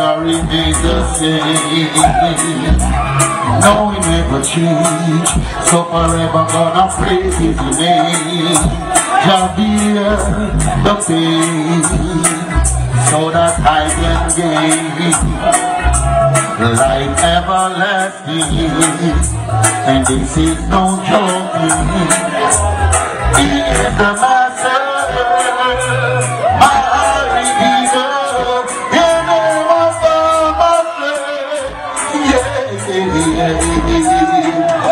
shall remain the same. No, he never change. So forever gonna praise his name. Jah bear the pain so that I can gain life everlasting. And this is no joking. He is the Yeah, yeah,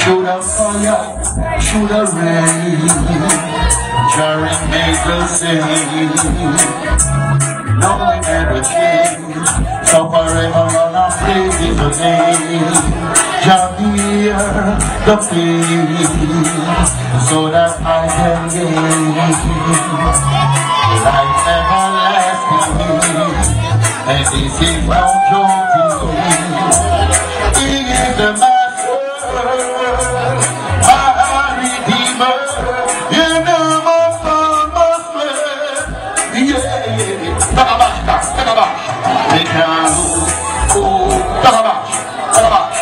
Should have fire, rain, Jerry made the. No one ever change, so forever gonna praise his name. Jah bear, the pain, so that I can gain life. And this is no joking. He is the master, my redeemer. You know my must live. Yeah. Takabash, takabash. Because, oh, takabash, takabash,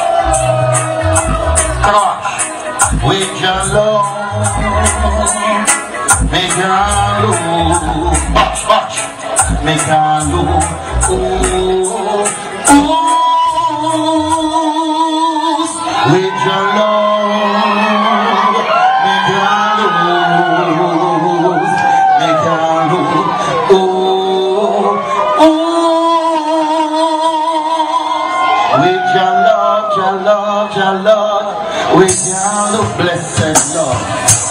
takabash. With your love, make your love, watch, watch, ooh. With your love. With your love, your love, your love, with your love, blessed love.